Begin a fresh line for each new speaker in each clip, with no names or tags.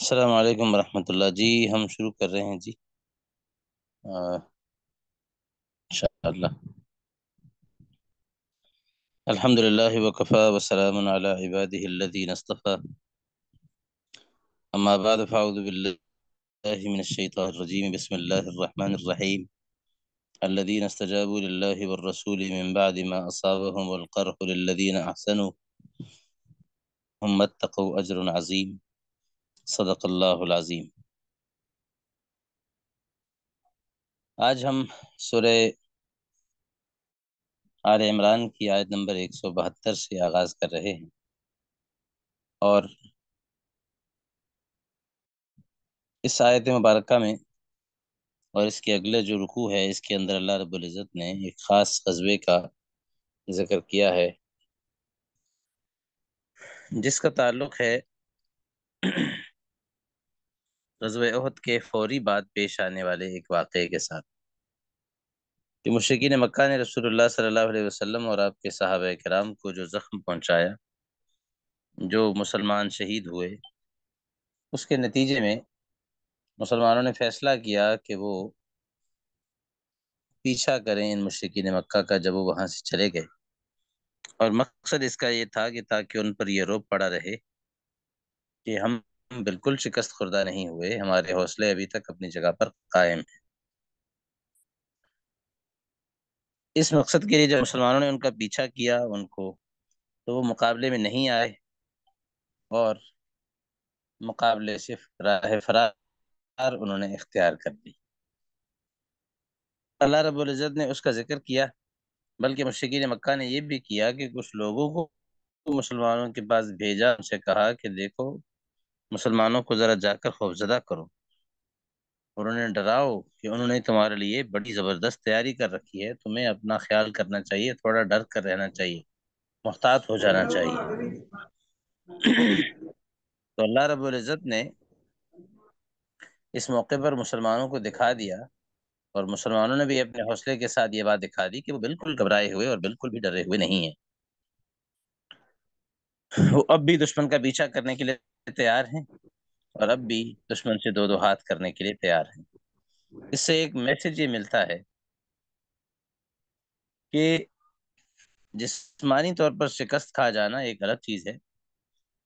अस्सलाम वालेकुम रहमतुल्लाह जी हम शुरू कर रहे हैं जी इंशाअल्लाह अल्हम्दुलिल्लाह वकफ़ा वसलाम अला इबादिहि अल्लज़ीना इस्तफ़ा अम्मा बाद फ़अऊज़ु बिल्लाहि मिनश शैतानिर रजीम बिस्मिल्लाहिर रहमानिर रहीम अल्लज़ीना इस्तजाबू लिल्लाहि वर रसूलि मिन बअदि मा असाबहुम वल क़रहु लिल्लज़ीना अहसनु हुम्मा इत्तक़ू अज़ीम आज हम सूरह आल इमरान की आयत नंबर 172 से आगाज़ कर रहे हैं और इस आयत मुबारक में और इसके अगले जो रुकू है, इसके अंदर अल्लाह रब्बुल इज़्ज़त ने एक ख़ास कस्बे का ज़िक्र किया है, जिसका ताल्लुक है गजब के फौरी बाद पेश आने वाले एक वाक़े के साथ। कि मुशकिन मक्का ने रसूलुल्लाह सल्लल्लाहु अलैहि वसल्लम और आपके साहब कराम को जो ज़ख्म पहुँचाया, जो मुसलमान शहीद हुए, उसके नतीजे में मुसलमानों ने फैसला किया कि वो पीछा करें इन मुशकिन मक्का का जब वो वहाँ से चले गए। और मकसद इसका ये था कि ताकि उन पर यह रोप पड़ा रहे कि हम बिल्कुल शिकस्त खुर्दा नहीं हुए। हमारे हौसले अभी तक अपनी जगह पर कायम हैं। इस मकसद के लिए जब मुसलमानों ने उनका पीछा किया उनको तो वो मुकाबले में नहीं आए और मुकाबले से राह फरार उन्होंने इख्तियार कर ली अल्लाह रब्बुल इज़्ज़त ने उसका ज़िक्र किया, बल्कि मुशकिन मक्का ने यह भी किया कि कुछ लोगों को मुसलमानों के पास भेजा, उनसे कहा कि देखो मुसलमानों को ज़रा जाकर खौफजदा करो। और उन्हें डराओ कि उन्होंने तुम्हारे लिए बड़ी ज़बरदस्त तैयारी कर रखी है। तुम्हें अपना ख्याल करना चाहिए, थोड़ा डर कर रहना चाहिए, मुहतात हो जाना चाहिए। तो अल्लाह रब्बुल इज़्ज़त ने इस मौके पर मुसलमानों को दिखा दिया और मुसलमानों ने भी अपने हौसले के साथ ये बात दिखा दी कि वो बिल्कुल घबराए हुए और बिल्कुल भी डरे हुए नहीं है। वो अब भी दुश्मन का पीछा करने के लिए तैयार हैं और अब भी दुश्मन से दो दो हाथ करने के लिए तैयार हैं। इससे एक मैसेज ये मिलता है कि जिस्मानी तौर पर शिकस्त खा जाना एक गलत चीज़ है,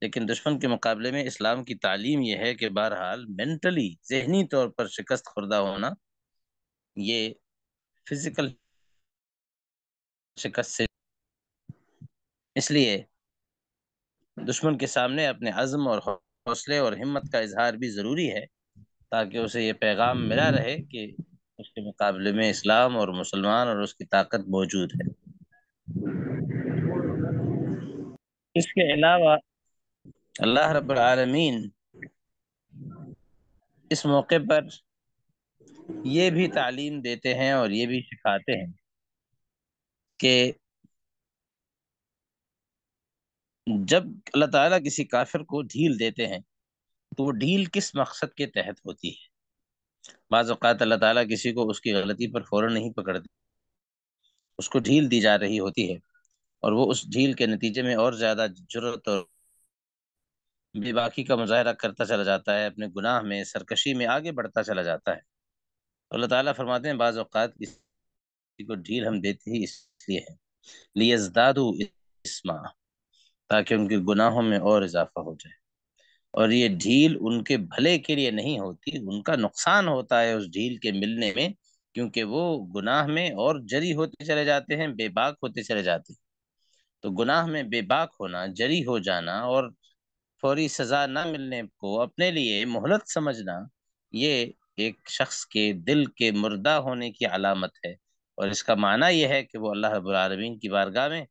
लेकिन दुश्मन के मुकाबले में इस्लाम की तालीम यह है कि बहरहाल मेंटली जहनी तौर पर शिकस्त खुर्दा होना ये फ़िज़िकल शिकस्त से इसलिए दुश्मन के सामने अपने अज़म और हौसले और हिम्मत का इजहार भी ज़रूरी है, ताकि उसे ये पैगाम मिला रहे कि उसके मुकाबले में इस्लाम और मुसलमान और उसकी ताकत मौजूद है। इसके अलावा अल्लाह रब्बुल आलमीन इस मौके पर ये भी तालीम देते हैं और ये भी सिखाते हैं कि जब अल्लाह ताला किसी काफिर को ढील देते हैं तो वो ढील किस मकसद के तहत होती है? बाज़ अवक़ात अल्लाह ताला किसी को उसकी गलती पर फ़ौरन नहीं पकड़ते उसको ढील दी जा रही होती है, और वो उस ढील के नतीजे में और ज़्यादा ज़रूरत और बेबाकी का मुजाहरा करता चला जाता है, अपने गुनाह में, सरकशी में आगे बढ़ता चला जाता है। अल्लाह ताला फरमाते हैं, बाज़ अवक़ात किसी को ढील हम देते ही इसलिए है। लियज़दादु इस्मा ताकि उनके गुनाहों में और इजाफा हो जाए। और ये ढील उनके भले के लिए नहीं होती, उनका नुकसान होता है उस ढील के मिलने में, क्योंकि वो गुनाह में और जरी होते चले जाते हैं, बेबाक होते चले जाते हैं। तो गुनाह में बेबाक होना, जरी हो जाना और फौरी सजा न मिलने को अपने लिए मोहलत समझना, ये एक शख्स के दिल के मुर्दा होने की अलामत है। और इसका माना यह है कि वो अल्लाह रब्बुल आलमीन की बारगाह में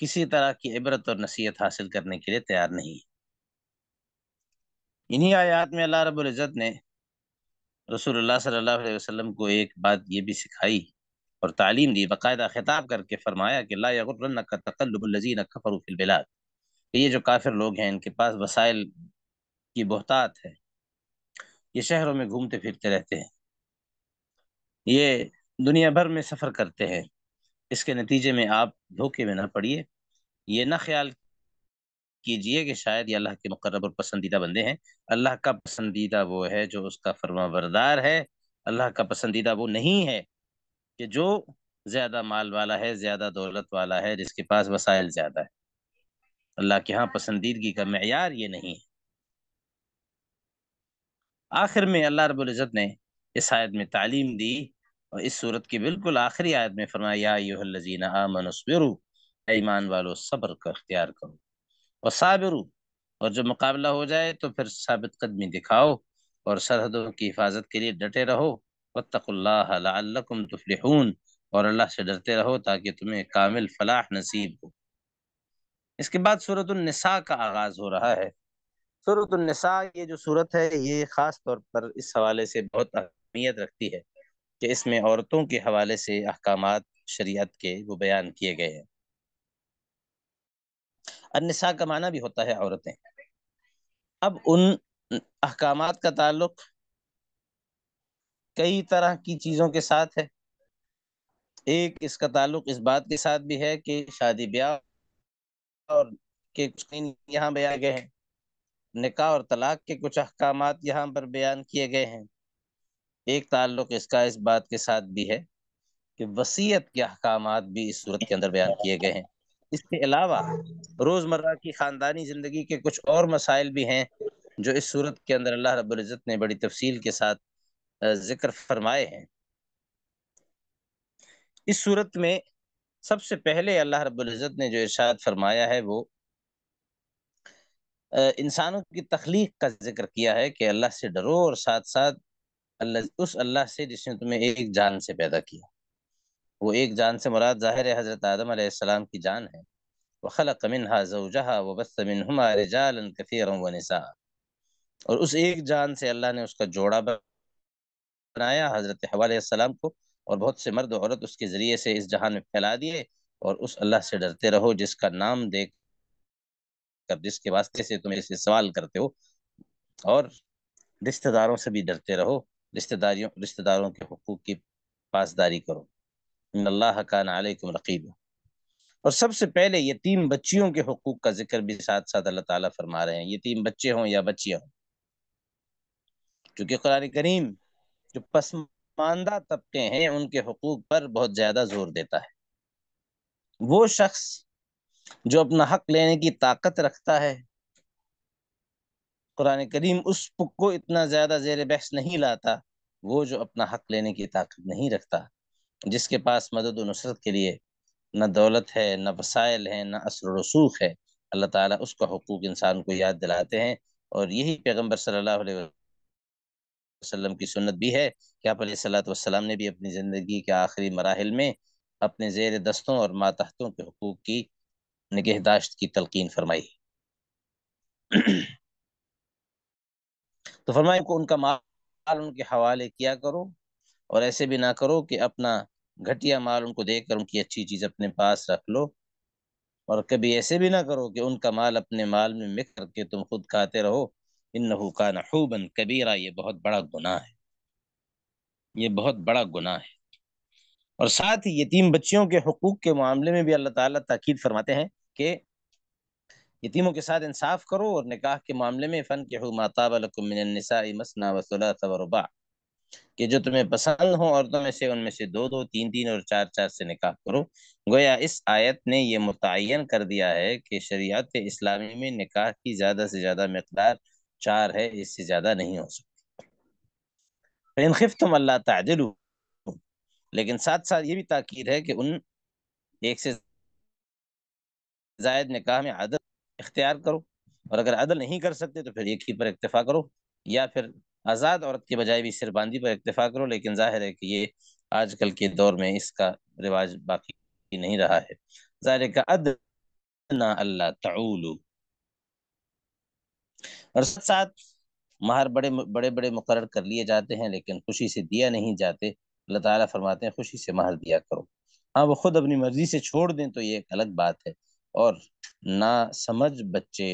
किसी तरह की इबरत और नसीहत हासिल करने के लिए तैयार नहीं इन्हीं आयात में अल्लाह रब्बुल इज़्ज़त ने रसूलुल्लाह सल्लल्लाहु अलैहि वसल्लम को एक बात ये भी सिखाई और तालीम दी, बाकायदा खिताब करके फरमाया कि ला यगुर्रन्नका तक़ल्लुबुल लज़ीना कफ़रू फिल बिलाद। ये जो काफिर लोग हैं, इनके पास वसाइल की बहुतात है। ये शहरों में घूमते फिरते रहते हैं। ये दुनिया भर में सफ़र करते हैं। इसके नतीजे में आप धोखे में ना पड़िए। ये ना ख्याल कीजिए कि शायद ये अल्लाह के मुकर्रब और पसंदीदा बंदे हैं। अल्लाह का पसंदीदा वो है जो उसका फरमा बरदार है। अल्लाह का पसंदीदा वो नहीं है कि जो ज़्यादा माल वाला है, ज़्यादा दौलत वाला है, जिसके पास वसाइल ज़्यादा है। अल्लाह के यहाँ पसंदीदगी का मैार ये नहीं है। आखिर में अल्लाह रब्बुल इज़्ज़त ने इस आयत में तालीम दी और इस सूरत की बिल्कुल आखिरी आयत में फरमाया ईमान वालो, सब्र का अख्तियार करो। और साबिरु, और जब मुकाबला हो जाए तो फिर साबित कदमी दिखाओ और सरहदों की हिफाजत के लिए डटे रहो। तुफलिहून, और अल्लाह से डरते रहो ताकि तुम्हें कामिल फलाह नसीब हो। इसके बाद सूरत निसा का आगाज़ हो रहा है। सूरत निसा, ये जो सूरत है, ये खास तौर पर इस हवाले से बहुत अहमियत रखती है। कि इसमें औरतों के हवाले से अहकाम शरीयत के वो बयान किए गए हैं। अनसा का माना भी होता है औरतें। अब उन अहकाम का ताल्लुक कई तरह की चीज़ों के साथ है। एक इसका ताल्लुक इस बात के साथ भी है कि शादी ब्याह और के कुछ यहाँ बयान गए हैं। निकाह और तलाक के कुछ अहकाम यहाँ पर बयान किए गए हैं। एक ताल्लुक इसका इस बात के साथ भी है कि वसीयत के अहकाम भी इस सूरत के अंदर बयान किए गए हैं। इसके अलावा रोज़मर्रा की ख़ानदानी ज़िंदगी के कुछ और मसाइल भी हैं जो इस सूरत के अंदर अल्लाह रब्बुल इज़्ज़त ने बड़ी तफसील के साथ ज़िक्र फरमाए हैं। इस सूरत में सबसे पहले अल्लाह रब्बुल इज़्ज़त ने जो इरशाद फरमाया है वो इंसानों की तख्लीक का ज़िक्र किया है कि अल्लाह से डरो और साथ साथ अल्लाह, उस अल्लाह से जिसने तुम्हें एक जान से पैदा किया। वो एक जान से मुराद ज़ाहिर है, हज़रत आदम सलाम की जान है। वखलक मिनहा ज़ौजहा वबस्स मिनहुमा रिजालन कसीरन व निसा। और उस एक जान से अल्लाह ने उसका जोड़ा बनाया, हज़रत हवा सलाम को, और बहुत से मर्द औरत उसके ज़रिए से इस जहान में फैला दिए, और उस अल्लाह से डरते रहो, जिसका नाम देख कर जिसके वास्ते से तुम इसे सवाल करते हो, और रिश्तेदारों से भी डरते रहो। रिश्तेदारियों, रिश्तेदारों के हकूक की पासदारी करो। अल्लाह का नालकुम रकीब। और सबसे पहले यतीम बच्चियों के हकूक का ज़िक्र भी साथ साथ अल्लाह ताला फरमा रहे हैं। यतीम बच्चे हों या बच्चियाँ हों, क्योंकि कुरान करीम जो पसमानदा तबके हैं, उनके हकूक पर बहुत ज़्यादा ज़ोर देता है। वो शख्स जो अपना हक लेने की ताकत रखता है कुरान करीम उस को इतना ज़्यादा जेर बहस नहीं लाता, वो जो अपना हक लेने की ताकत नहीं रखता, जिसके पास मदद नुसरत के लिए न दौलत है, न वसाइल है, न असर रसूख है, अल्लाह ताला उसका हकूक इंसान को याद दिलाते हैं। और यही पैगंबर सल्लल्लाहु अलैहि वसल्लम की सुन्नत भी है कि आप सलाम ने भी अपनी ज़िंदगी के आखिरी मराहल में अपने जेर दस्तों और मातहतों के हकूक की निगहदाश्त की तलकिन फरमाई। तो फरमाए को उनका माल उनके हवाले किया करो और ऐसे भी ना करो कि अपना घटिया माल उनको देकर उनकी अच्छी चीज़ अपने पास रख लो। और कभी ऐसे भी ना करो कि उनका माल अपने माल में मिक्स करके तुम खुद खाते रहो। इन का नहूबन कबीरा, ये बहुत बड़ा गुनाह है। ये बहुत बड़ा गुनाह है। और साथ ही यतीम बच्चियों के हकूक के मामले में भी अल्लाह ताकीद फरमाते हैं कि यतीमों के साथ इंसाफ करो और निकाह के मामले में फ़न के मसना कि जो तुम्हें पसंद हो औरतों में से उनमें से दो दो, तीन तीन और चार चार से निकाह करो। गोया इस आयत ने यह मुतन कर दिया है कि शरीयत इस्लामी में निकाह की ज़्यादा से ज़्यादा मकदार चार है, इससे ज़्यादा नहीं हो सकती। तुम अल्लाह तादिलू लेकिन साथ साथ ये भी ताकीद है कि उन एक से जायद निकाह में अदल इख्तियार करो, और अगर अदल नहीं कर सकते तो फिर एक ही पर इतफा करो, या फिर आज़ाद औरत के बजाय भी सिरबांदी पर इतफा करो, लेकिन ज़ाहिर है कि ये आजकल के दौर में इसका रिवाज बाकी नहीं रहा है। ज़ाहिर का अद ना अल्लाह तऊलू। और साथ साथ महर बड़े बड़े बड़े मुकर कर लिए जाते हैं, लेकिन खुशी से दिया नहीं जाते। अल्लाह ताला फरमाते हैं, खुशी से महर दिया करो। हाँ वो खुद अपनी मर्ज़ी से छोड़ दें तो ये एक अलग बात है। और ना समझ बच्चे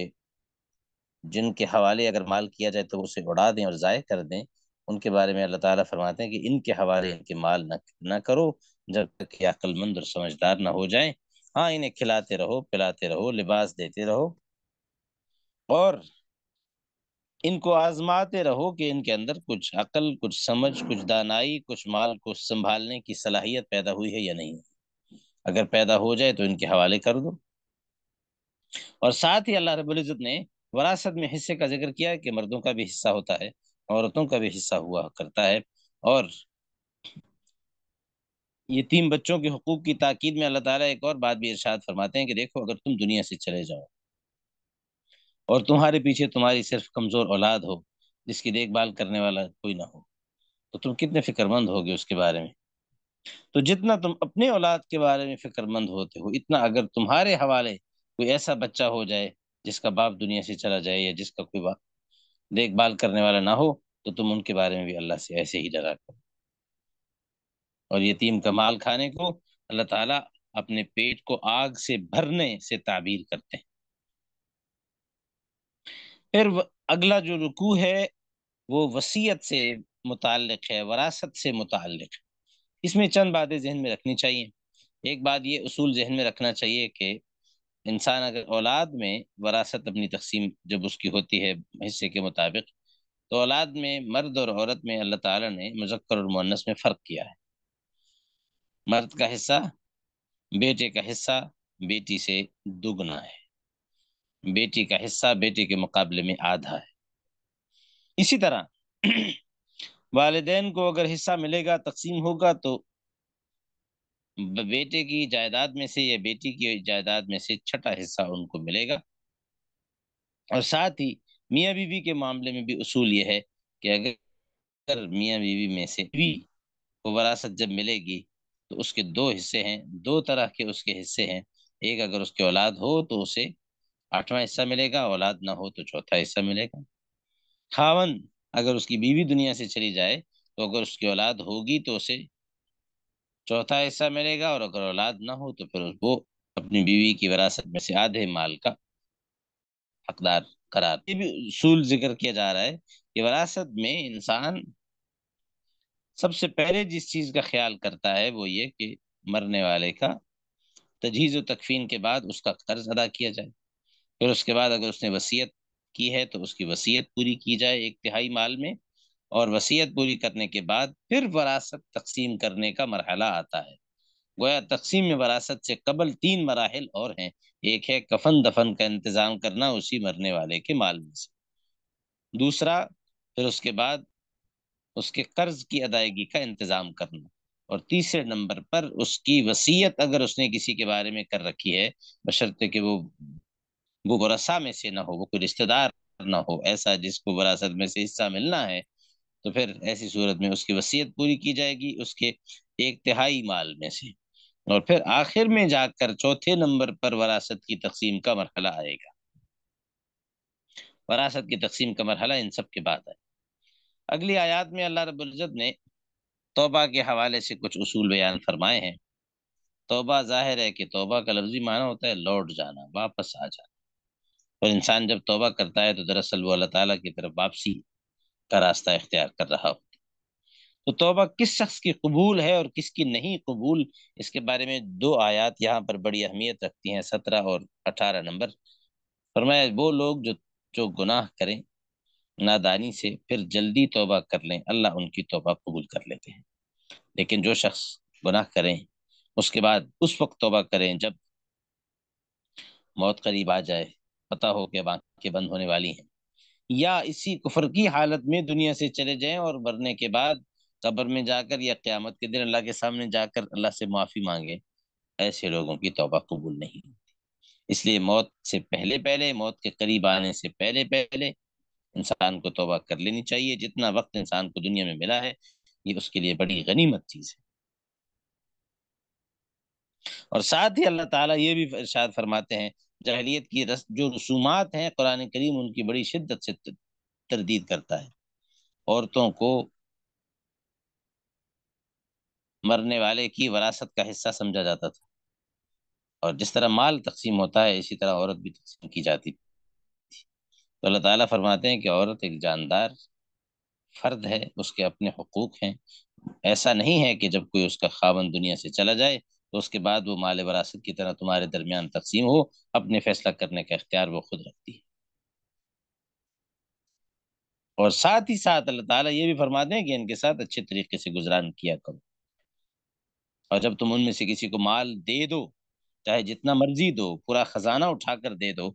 जिनके हवाले अगर माल किया जाए तो उसे उड़ा दें और ज़ाय कर दें। उनके बारे में अल्लाह ताला फरमाते हैं कि इनके हवाले इनके माल न न करो जब तक कि अक्लमंद और समझदार ना हो जाए। हाँ इन्हें खिलाते रहो, पिलाते रहो, लिबास देते रहो और इनको आजमाते रहो कि इनके अंदर कुछ अकल, कुछ समझ, कुछ दानाई, कुछ माल को संभालने की सलाहियत पैदा हुई है या नहीं। अगर पैदा हो जाए तो इनके हवाले कर दो। और साथ ही अल्लाह रब्बुल इज़्ज़त ने वरासत में हिस्से का ज़िक्र किया कि मर्दों का भी हिस्सा होता है, औरतों का भी हिस्सा हुआ करता है। और ये तीन बच्चों के हकूक की ताकीद में अल्लाह ताला एक और बात भी इरशाद फरमाते हैं कि देखो, अगर तुम दुनिया से चले जाओ और तुम्हारे पीछे तुम्हारी सिर्फ़ कमज़ोर औलाद हो, जिसकी देखभाल करने वाला कोई ना हो तो तुम कितने फिक्रमंद होगे उसके बारे में? तो जितना तुम अपने औलाद के बारे में फिक्रमंद होते हो, इतना अगर तुम्हारे हवाले कोई ऐसा बच्चा हो जाए जिसका बाप दुनिया से चला जाए या जिसका कोई बाप देखभाल करने वाला ना हो तो तुम उनके बारे में भी अल्लाह से ऐसे ही डरा करो। और यतीम का माल खाने को अल्लाह ताला अपने पेट को आग से भरने से ताबीर करते हैं। फिर अगला जो रुकू है, वो वसीयत से मुतालिक है, वरासत से मुतालिक इसमें चंद बातें जहन में रखनी चाहिए। एक बात ये उसूल जहन में रखना चाहिए कि इंसान अगर औलाद में वरासत अपनी तकसीम जब उसकी होती है हिस्से के मुताबिक तो औलाद में मर्द और औरत में अल्लाह ताला ने मुजक्कर और मुन्नस में फ़र्क किया है। मर्द का हिस्सा बेटे का हिस्सा बेटी से दुगना है। बेटी का हिस्सा बेटे के मुकाबले में आधा है। इसी तरह वालदेन को अगर हिस्सा मिलेगा, तकसीम होगा तो बेटे की जायदाद में से या बेटी की जायदाद में से छठा हिस्सा उनको मिलेगा। और साथ ही मियाँ बीवी के मामले में भी उसूल यह है कि अगर मियाँ बीवी में से भी को वरासत जब मिलेगी तो उसके दो हिस्से हैं, दो तरह के उसके हिस्से हैं। एक अगर उसके औलाद हो तो उसे आठवां हिस्सा मिलेगा, औलाद ना हो तो चौथा हिस्सा मिलेगा। खावन अगर उसकी बीवी दुनिया से चली जाए तो अगर उसकी औलाद होगी तो उसे चौथा हिस्सा मिलेगा और अगर औलाद ना हो तो फिर वो अपनी बीवी की विरासत में से आधे माल का हकदार करार। ये भी उसूल ज़िक्र किया जा रहा है कि विरासत में इंसान सबसे पहले जिस चीज़ का ख्याल करता है वो ये कि मरने वाले का तजीज व तकफीन के बाद उसका कर्ज अदा किया जाए। फिर उसके बाद अगर उसने वसीयत की है तो उसकी वसीयत पूरी की जाए एक तिहाई माल में और वसीयत पूरी करने के बाद फिर वरासत तकसीम करने का मरहला आता है। गोया तकसीम में वरासत से कबल तीन मराहल और हैं। एक है कफन दफन का इंतज़ाम करना उसी मरने वाले के माल में से। दूसरा, फिर उसके बाद उसके कर्ज की अदायगी का इंतज़ाम करना। और तीसरे नंबर पर उसकी वसीयत अगर उसने किसी के बारे में कर रखी है, बशर्ते कि वो वो वरसा में से ना हो, वो कोई रिश्तेदार ना हो, ऐसा जिसको वरासत में से हिस्सा मिलना है तो फिर ऐसी सूरत में उसकी वसीयत पूरी की जाएगी, उसके एक तिहाई माल में से। और फिर आखिर में जाकर चौथे नंबर पर वरासत की तकसीम का मरहला आएगा। वरासत की तकसीम का मरहला इन सब के बाद है अगली आयात में अल्लाह रबुल्जत ने तोबा के हवाले से कुछ उसूल बयान फरमाए हैं। तोबा ज़ाहिर है कि तोबा का लफ्जी माना होता है, लौट जाना, वापस आ जाना। और इंसान जब तोबा करता है तो दरअसल वो अल्लाह ताला की तरफ़ वापसी का रास्ता इख्तियार कर रहा हो। तो तोबा किस शख्स की कबूल है और किसकी नहीं कबूल? इसके बारे में दो आयात यहाँ पर बड़ी अहमियत रखती हैं, सत्रह और अठारह नंबर। फरमाया, वो लोग जो जो गुनाह करें, नादानी से, फिर जल्दी तोबा कर लें, अल्लाह उनकी तोबा कबूल कर लेते हैं। लेकिन जो शख्स गुनाह करें, उसके बाद उस वक्त तोबा करें जब मौत करीब आ जाए, पता हो कि आँखें बंद होने वाली हैं। या इसी कुफर की हालत में दुनिया से चले जाएँ और मरने के बाद कब्र में जाकर या क्यामत के दिन अल्लाह के सामने जाकर अल्लाह से माफ़ी मांगे, ऐसे लोगों की तोबा कबूल नहीं होती। इसलिए मौत से पहले पहले, मौत के करीब आने से पहले पहले इंसान को तोबा कर लेनी चाहिए। जितना वक्त इंसान को दुनिया में मिला है, ये उसके लिए बड़ी गनीमत चीज़ है। और साथ ही अल्लाह ताला ये भी इरशाद फरमाते हैं जहलीत की रस, जो रसूमात हैं, कुरान करीम उनकी बड़ी शिद्दत से तरदीद करता है। औरतों को मरने वाले की वरासत का हिस्सा समझा जाता था। और जिस तरह माल तकसीम होता है, इसी तरह औरत भी तकसीम की जाती थी। तो अल्लाह ताला फरमाते हैं कि औरत एक जानदार फर्द है, उसके अपने हकूक हैं। ऐसा नहीं है कि जब कोई उसका खावन दुनिया से चला जाए तो उसके बाद वो माल वरासत की तरह तुम्हारे दरमियान तकसीम हो, अपने फैसला करने का इख्तियार वो खुद रखती है। और साथ ही साथ अल्लाह ताला ये भी फरमा दें कि इनके साथ अच्छे तरीके से गुजरान किया करो। और जब तुम उनमें से किसी को माल दे दो, चाहे जितना मर्ज़ी दो, पूरा खजाना उठाकर दे दो,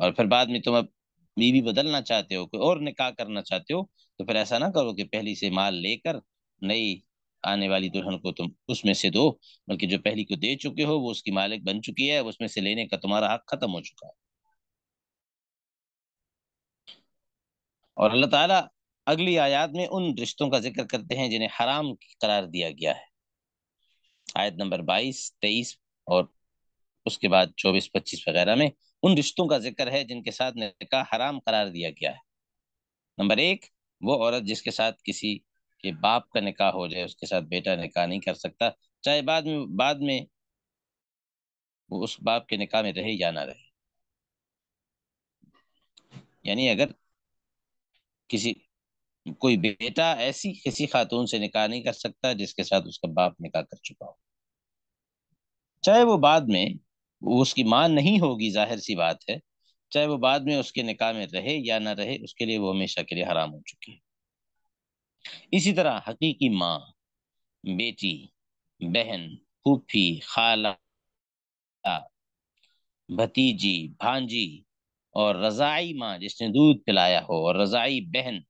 और फिर बाद में तुम अब बीवी बदलना चाहते हो, कोई और निकाह करना चाहते हो तो फिर ऐसा ना करो कि पहली से माल लेकर नई आने वाली दुल्हन को तुम उसमें से दो, बल्कि जो पहली को दे चुके हो, वो उसकी मालिक बन चुकी है, उसमें से लेने का तुम्हारा हक खत्म हो चुका है। और अल्लाह ताला अगली आयत में उन रिश्तों का ज़िक्र करते हैं, जिन्हें हराम करार दिया गया है। आयत नंबर बाईस, तेईस और उसके बाद चौबीस, पच्चीस वगैरह में उन रिश्तों का ज़िक्र है, जिनके साथ निकाह हराम करार दिया गया है। नंबर एक, वो औरत जिसके साथ किसी के बाप का निकाह हो जाए, उसके साथ बेटा निकाह नहीं कर सकता, चाहे बाद में बाद में वो उस बाप के निकाह में रहे या ना रहे। यानी अगर किसी, कोई बेटा ऐसी किसी खातून से निकाह नहीं कर सकता जिसके साथ उसका बाप निकाह कर चुका हो। चाहे वो बाद में वो उसकी माँ नहीं होगी, ज़ाहिर सी बात है, चाहे वो बाद में उसके निकाह में रहे या ना रहे, उसके लिए वो हमेशा के लिए हराम हो चुकी है। इसी तरह हकीकी माँ, बेटी, बहन, फूफी, खाला, भतीजी, भांजी और रजाई माँ जिसने दूध पिलाया हो और रजाई बहन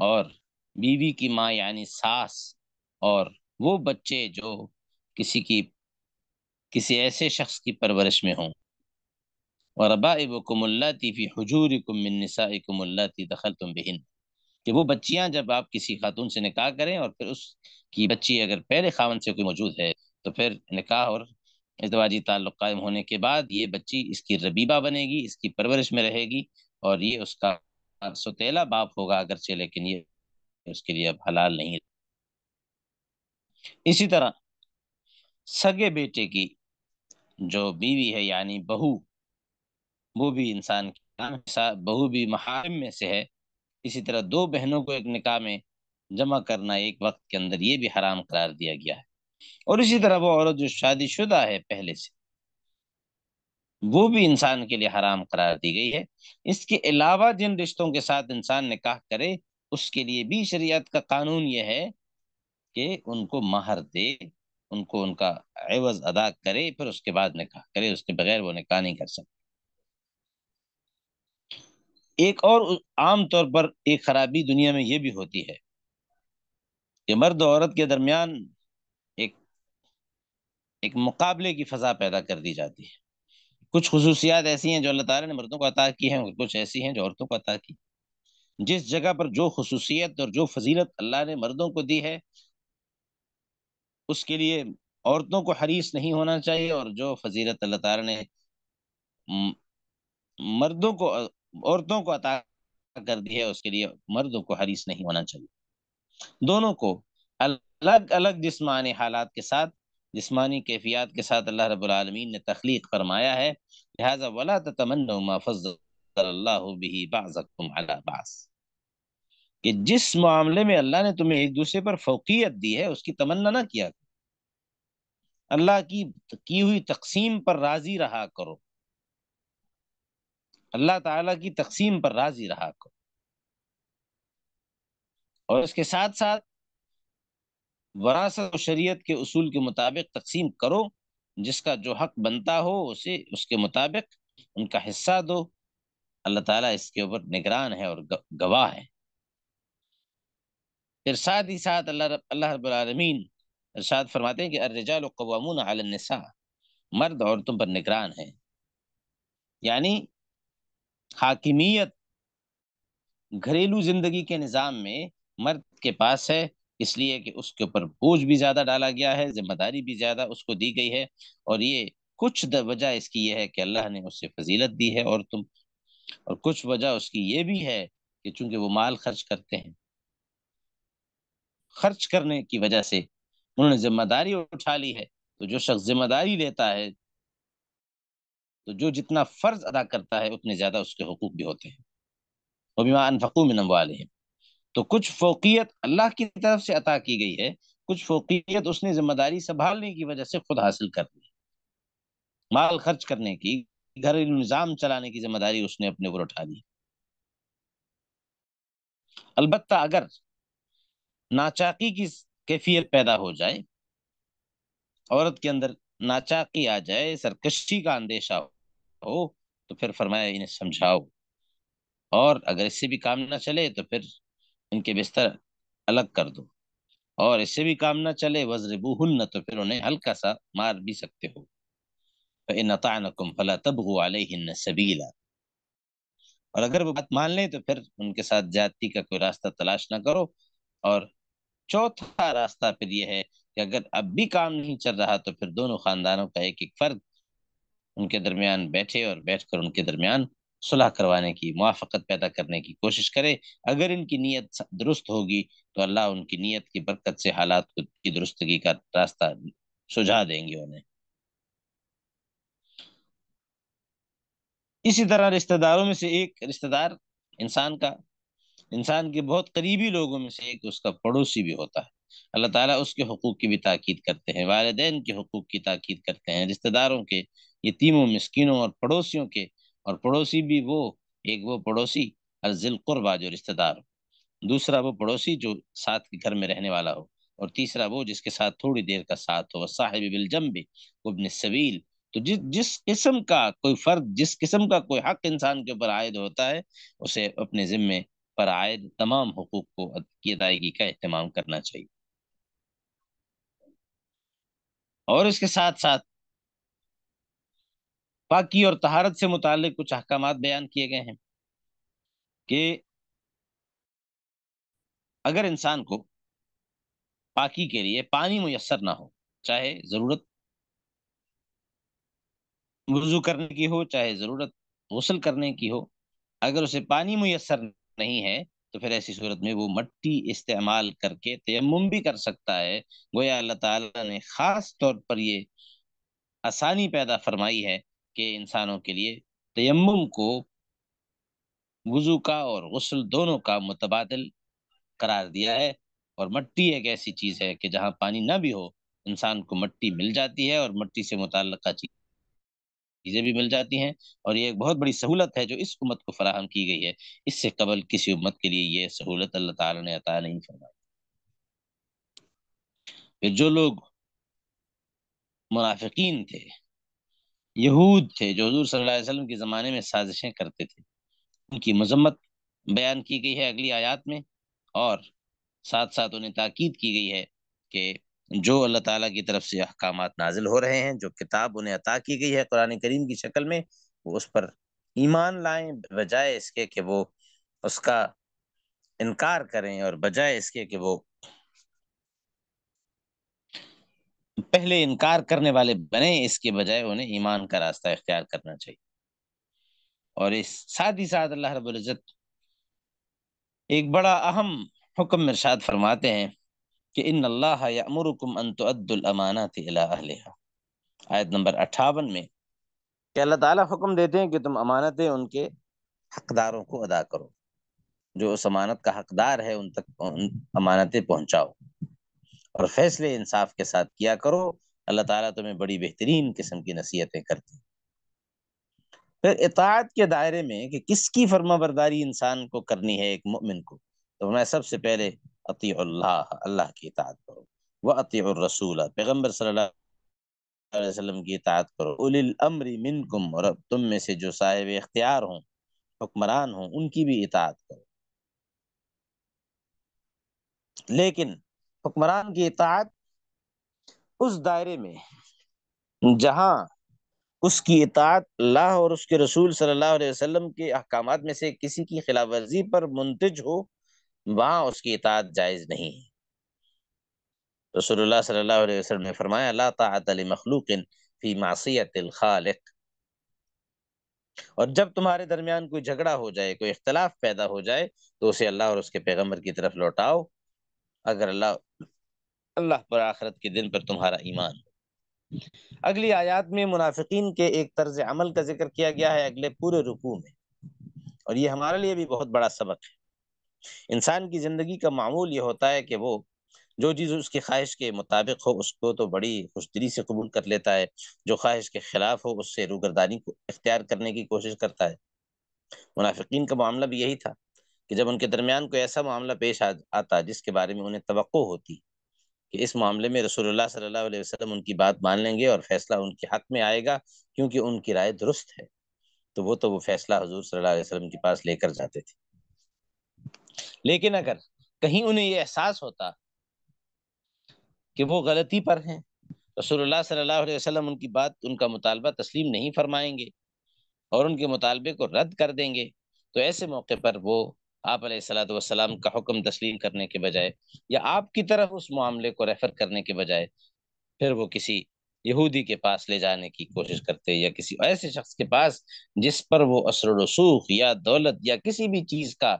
और बीवी की माँ यानी सास और वो बच्चे जो किसी की, किसी ऐसे शख्स की परवरिश में हों। और अबाइबकुमुल्लाती फ़ी हुजूरिकुम मिन निसाइकुमुल्लाती दखलतुम बिहिन। कि वो बच्चियाँ जब आप किसी खातून से निकाह करें और फिर उसकी बच्ची अगर पहले खावन से कोई मौजूद है तो फिर निकाह और इतवाजी ताल्लुक कायम होने के बाद ये बच्ची इसकी रबीबा बनेगी, इसकी परवरिश में रहेगी और ये उसका सुतेला बाप होगा अगरचे, लेकिन ये उसके लिए अब हलाल नहीं इसी तरह सगे बेटे की जो बीवी है, यानी बहू, वो भी इंसान की बहू भी महारम में से है। इसी तरह दो बहनों को एक निकाह में जमा करना एक वक्त के अंदर ये भी हराम करार दिया गया है। और इसी तरह वो औरत जो शादीशुदा है पहले से, वो भी इंसान के लिए हराम करार दी गई है। इसके अलावा जिन रिश्तों के साथ इंसान निकाह करे, उसके लिए भी शरीयत का कानून यह है कि उनको महर दे, उनको उनका एवज अदा करे, फिर उसके बाद निकाह करे, उसके बगैर वो निकाह नहीं कर सकते। एक और आम तौर पर एक खराबी दुनिया में ये भी होती है कि मर्द और औरत के दरमियान एक एक मुकाबले की फजा पैदा कर दी जाती है। कुछ खसूसियात ऐसी हैं जो अल्लाह ताला ने मर्दों को अता की हैं और कुछ ऐसी हैं जो औरतों को अता की। जिस जगह पर जो खसूसियत और जो फजीलत अल्लाह ने मर्दों को दी है, उसके लिए औरतों को हरीस नहीं होना चाहिए और जो फजीलत अल्लाह ताला ने मर्दों को औरतों को अता कर दी है, उसके लिए मर्दों को हरीस नहीं होना चाहिए। दोनों को अलग अलग जिस्मानी हालात के साथ, जिसमानी कैफियत के साथ अल्लाह रब्बुल आलमीन ने तख्लीक फरमाया है, लिहाजा वला तमन्नु मा फज़्ज़लल्लाहु बिही बअज़कुम अला बअज़ कि जिस मामले में अल्लाह ने तुम्हें एक दूसरे पर फोकियत दी है, उसकी तमन्ना ना किया अल्लाह की की हुई तकसीम पर राज़ी रहा करो। अल्लाह ताला की तकसीम पर राज़ी रहा करो और इसके साथ साथ वरासत शरीयत के उसूल के मुताबिक तकसीम करो, जिसका जो हक बनता हो उसे, उसके मुताबिक उनका हिस्सा दो। अल्लाह ताला इसके ऊपर निगरान है और गवाह है। फिर साथ ही साथ अल्लाह अल्लाह रबालमीन इरशाद फरमाते हैं कि अर्रजाल कवामून अलनिसा मर्द औरतों पर निगरान है। यानी हाकिमियत घरेलू ज़िंदगी के निज़ाम में मर्द के पास है, इसलिए कि उसके ऊपर बोझ भी ज़्यादा डाला गया है, ज़िम्मेदारी भी ज़्यादा उसको दी गई है, और ये कुछ वजह इसकी यह है कि अल्लाह ने उससे फजीलत दी है, और तुम, और कुछ वजह उसकी ये भी है कि चूँकि वो माल खर्च करते हैं, खर्च करने की वजह से उन्होंने ज़िम्मेदारी उठा ली है तो जो शख्स ज़िम्मेदारी लेता है तो जो जितना फ़र्ज़ अदा करता है, उतने ज़्यादा उसके हकूक भी होते हैं। वो में नमवाले तो कुछ फोकियत अल्लाह की तरफ़ से अता की गई है, कुछ फोकियत उसने ज़िम्मेदारी संभालने की वजह से खुद हासिल कर ली। माल खर्च करने की, घरेलू निज़ाम चलाने की ज़िम्मेदारी उसने अपने ऊपर उठा ली। अलबत् अगर नाचाकी की कैफियत पैदा हो जाए, औरत के अंदर नाचाकी आ जाए, सरकशी का अंदेशा हो तो फिर फरमाया, इन्हें समझाओ। और अगर इससे भी काम ना चले तो फिर इनके बिस्तर अलग कर दो। और इससे भी काम ना चले वज्रबूहुन तो फिर उन्हें हल्का सा मार भी सकते हो। तबगु अलैहिन सबीला। और अगर वो बात मान लें तो फिर उनके साथ जाति का कोई रास्ता तलाश ना करो। और चौथा रास्ता फिर यह है कि अगर अब भी काम नहीं चल रहा तो फिर दोनों खानदानों का एक एक फर्द उनके दरमियान बैठे और बैठकर उनके दरमियान सुलह करवाने की मुआफ़त पैदा करने की कोशिश करे। अगर इनकी नीयत दुरुस्त होगी तो अल्लाह उनकी नीयत की बरकत से हालात की दुरुस्तगी का रास्ता सुझा देंगे उन्हें। इसी तरह रिश्तेदारों में से एक रिश्तेदार इंसान का, इंसान के बहुत करीबी लोगों में से एक उसका पड़ोसी भी होता है। अल्लाह ताला उसके हकूक की भी ताकीद करते हैं, वालदेन के हकूक की ताकीद करते हैं, रिश्तेदारों के यतीमों मिसकिनों और पड़ोसियों के, और पड़ोसी भी वो, एक वो पड़ोसी अर्जिल कुर्बा जो रिश्तेदार। दूसरा वो पड़ोसी जो साथ के घर में रहने वाला हो, और तीसरा वो जिसके साथ थोड़ी देर का साथ हो साहिब बिल जम्बे वबन सबील। तो जिस जिस किस्म का कोई फर्द, जिस किस्म का कोई हक इंसान के ऊपर आयद होता है, उसे अपने जिम्मे पर आयद तमाम हकूक को की अदायगी का अहतमाम करना चाहिए। और इसके साथ साथ पाकी और तहारत से मुतालिक कुछ अहकाम बयान किए गए हैं कि अगर इंसान को पाकी के लिए पानी मुयसर ना हो, चाहे ज़रूरत वज़ू करने की हो, चाहे ज़रूरत गसल करने की हो, अगर उसे पानी मुयसर नहीं है तो फिर ऐसी सूरत में वो मट्टी इस्तेमाल करके तयम भी कर सकता है। गोया अल्लाह ताला ने खास तौर पर ये आसानी पैदा फरमाई है कि इंसानों के लिए तयम को वज़ू का और गसल दोनों का मुतबादल करार दिया है। और मट्टी एक ऐसी चीज़ है कि जहाँ पानी ना भी हो, इंसान को मट्टी मिल जाती है और मट्टी से मुतल चीज़ें भी मिल जाती हैं। और ये एक बहुत बड़ी सहूलत है जो इस उम्मत को फराहम की गई है। इससे कबल किसी उम्मत के लिए ये सहूलत अल्लाह ताला ने अता नहीं फरमाई। फिर जो लोग मुनाफिकीन थे यहूद थे जो हजूर सल्लल्लाहु के ज़माने में साजिशें करते थे। उनकी मजम्मत बयान की गई है अगली आयात में और साथ साथ उन्हें ताकीद की गई है कि जो अल्लाह ताला की तरफ़ से अहकाम नाजिल हो रहे हैं, जो किताब उन्हें अता की गई है कुरान करीम की शक्ल में, वो उस पर ईमान लाएँ बजाय इसके कि वो उसका इनकार करें और बजाय इसके कि वो पहले इनकार करने वाले बने, इसके बजाय उन्हें ईमान का रास्ता इख्तियार करना चाहिए। और इस साथ ही साथ अल्लाह रब्बुल इज़्ज़त एक बड़ा अहम हुक्म इरशाद फरमाते हैं कि इन अल्लाह यमुरुकुम अन तुअद्दुल अमानात इला अहलिहा। आयत नंबर अट्ठावन में कि अल्लाह ताला हुक्म देते हैं कि तुम अमानतें उनके हकदारों को अदा करो, जो उस अमानत का हकदार है उन तक उन अमानतें पहुंचाओ। और फैसले इंसाफ के साथ किया करो। अल्लाह ताला तुम्हें बड़ी बेहतरीन किस्म की नसीहतें करते फिर इतात के दायरे में कि किसकी फर्मा बरदारी इंसान को करनी है, एक मोमिन को? तो मैं सबसे पहले अती अल्लाह की इतात करो। वह अती रसूल पैगंबर अलैहि वसल्लम की इतात करो। उलिल अमरी मिनकुम, और तुम में से जो साहिब इख्तियार हों, हुक्मरान हों, उनकी भी इतात करो। लेकिन हुक्मरान की इतात उस दायरे में, जहाँ उसकी इतात अल्लाह और उसके रसूल सल्लल्लाहु अलैहि वसल्लम के अहकाम में से किसी की खिलाफ वर्जी पर मुंतज हो, वहाँ उसकी इतात जायज़ नहीं है। रसूलुल्लाह सल्लल्लाहु अलैहि वसल्लम ने फरमाया, ला ताअत फ़ी मासियतिल खालिक और जब तुम्हारे दरमियान कोई झगड़ा हो जाए, कोई इख्तलाफ पैदा हो जाए तो उसे अल्लाह और उसके पैगंबर की तरफ़ लौटाओ। अगर अल्लाह अल्लाह पर आखरत के दिन पर तुम्हारा ईमान अगली आयात में मुनाफिकीन के एक तर्ज अमल का ज़िक्र किया गया है अगले पूरे रुकू में। और ये हमारे लिए भी बहुत बड़ा सबक है। इंसान की ज़िंदगी का मामूल ये होता है कि वो जो चीज़ उसकी ख्वाहिश के मुताबिक हो, उसको तो बड़ी खुशदिली से कबूल कर लेता है। जो ख्वाहिश के खिलाफ हो, उससे रूगरदानी को इख्तियार करने की कोशिश करता है। मुनाफिकीन का मामला भी यही था। कि जब उनके दरमियान कोई ऐसा मामला पेश आ, आता जिसके बारे में उन्हें तो होती कि इस मामले में रसूलुल्लाह सल्लल्लाहु अलैहि वसल्लम उनकी बात मान लेंगे और फैसला उनके हक में आएगा क्योंकि उनकी राय दुरुस्त है। तो वो तो वो फैसला हजूर सल्लल्लाहु अलैहि के पास लेकर जाते थे। लेकिन अगर कहीं उन्हें ये एहसास होता कि वो गलती पर हैं रसूलुल्लाह सल्लल्लाहु अलैहि उनकी बात उनका मुतालबा तस्लीम नहीं फरमाएँगे और उनके मुतालबे को रद्द कर देंगे तो ऐसे मौके पर वो आप सलाम का हुक्म तस्लीम करने के बजाय या आपकी तरफ़ उस मामले को रेफर करने के बजाय फिर वो किसी यहूदी के पास ले जाने की कोशिश करते या किसी ऐसे शख्स के पास जिस पर वो असर रसूख या दौलत या किसी भी चीज़ का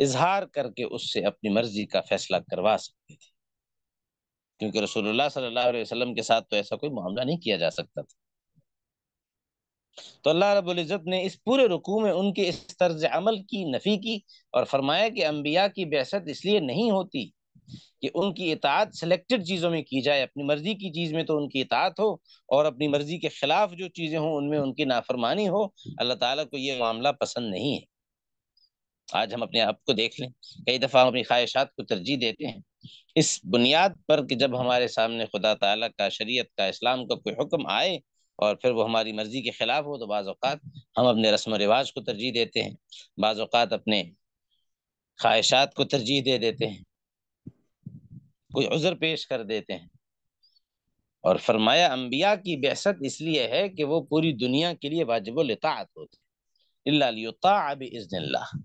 इजहार करके उससे अपनी मर्ज़ी का फैसला करवा सकते थे। क्योंकि रसूलुल्लाह सल्लल्लाहु अलैहि वसल्लम के साथ तो ऐसा कोई मामला नहीं किया जा सकता था। तो अल्लाह रब्बुल इज़्ज़त ने इस पूरे रुकू में उनके इस तर्ज अमल की नफ़ी की और फरमाया कि अम्बिया की बेसत इसलिए नहीं होती कि उनकी इतात सेलेक्टेड चीज़ों में की जाए, अपनी मर्ज़ी की चीज़ में तो उनकी इतात हो और अपनी मर्ज़ी के खिलाफ जो चीज़ें हों उनमें उनकी नाफरमानी हो, अल्लाह ताला को ये मामला पसंद नहीं है। आज हम अपने आप को देख लें, कई दफ़ा हम अपनी ख्वाहिशात को तरजीह देते हैं। इस बुनियाद पर कि जब हमारे सामने खुदा ताला का शरीयत का इस्लाम का कोई हुक्म आए और फिर वो हमारी मर्ज़ी के खिलाफ हो तो बाज़ात हम अपने रस्म रिवाज को तरजीह देते हैं। बाज़ात अपने ख्वाहिशात को तरजीह दे देते हैं। कोई उज़र पेश कर देते हैं। और फरमाया अम्बिया की बेसत इसलिए है कि वो पूरी दुनिया के लिए वाजिबुलतात होते इज़्निल्लाह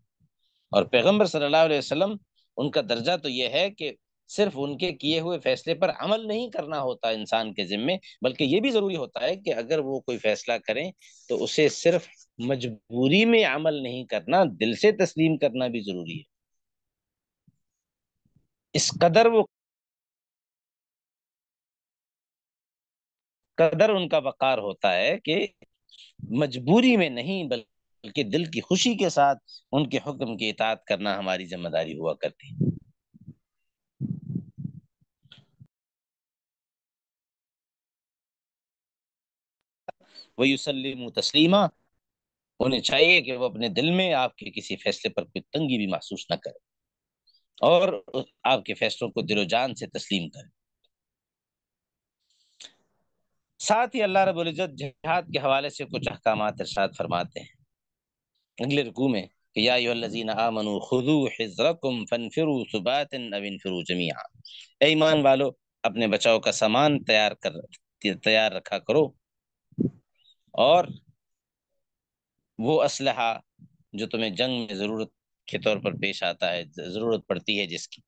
और पैगंबर सल्ला वसल्लम, उनका दर्जा तो यह है कि सिर्फ़ उनके किए हुए फैसले पर अमल नहीं करना होता इंसान के जिम्मे, बल्कि ये भी ज़रूरी होता है कि अगर वो कोई फैसला करें तो उसे सिर्फ़ मजबूरी में अमल नहीं करना, दिल से तस्लीम करना भी ज़रूरी है। इस कदर वो कदर उनका वकार होता है कि मजबूरी में नहीं, बल्कि दिल की खुशी के साथ उनके हुक्म की इतात करना हमारी ज़िम्मेदारी हुआ करती है। वयुसलिम तस्लीमा, उन्हें चाहिए कि वो अपने दिल में आपके किसी फैसले पर कोई तंगी भी महसूस न करे और आपके फैसलों को दिलो जान से तस्लीम करें। साथ ही अल्लाह रब्बुल इज़्ज़त जिहाद के हवाले से कुछ अहकाम इरशाद फरमाते हैं। अगले रुकू में ईमान वालो, अपने बचाव का सामान तैयार कर, तैयार रखा करो। और वो असलहा जो तुम्हें जंग में ज़रूरत के तौर पर पेश आता है, ज़रूरत पड़ती है जिसकी।